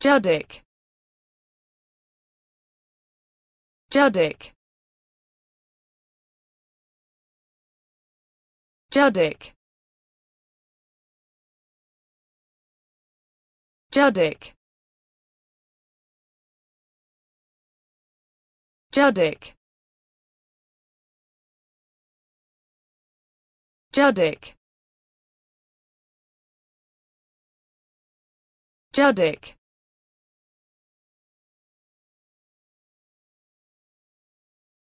Judic Judic Judic Judic Judic Judic Judic